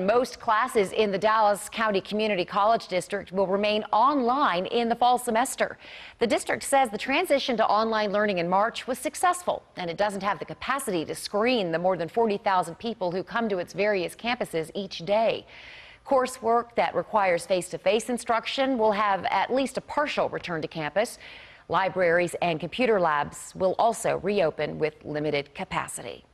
Most classes in the Dallas County Community College District will remain online in the fall semester. The district says the transition to online learning in March was successful, and it doesn't have the capacity to screen the more than 40,000 people who come to its various campuses each day. Coursework that requires face-to-face instruction will have at least a partial return to campus. Libraries and computer labs will also reopen with limited capacity.